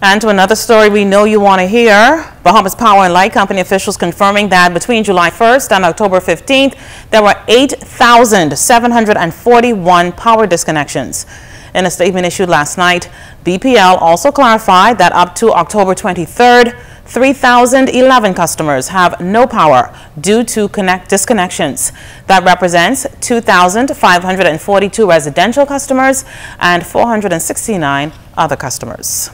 And to another story we know you want to hear. Bahamas Power and Light Company officials confirming that between July 1st and October 15th, there were 8,741 power disconnections. In a statement issued last night, BPL also clarified that up to October 23rd, 3,011 customers have no power due to connect disconnections. That represents 2,542 residential customers and 469 other customers.